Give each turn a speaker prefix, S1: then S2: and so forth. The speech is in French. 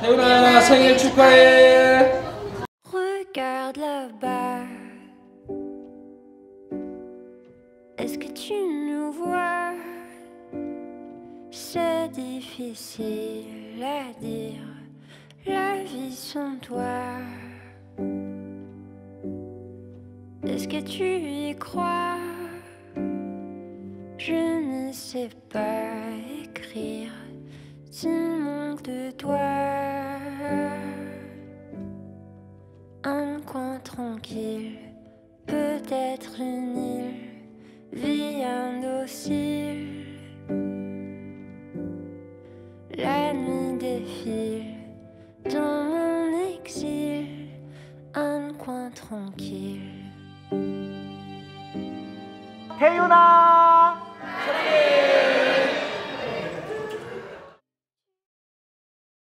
S1: 태훈아 생일 축하해.
S2: Regarde là-bas. Est-ce que tu nous vois C'est difficile à dire. La vie sans toi. Est-ce que tu y crois Je ne sais pas écrire s'il tranquille, peut-être une île, vie indocile. La nuit défile dans mon exil, un coin tranquille.
S3: Hey,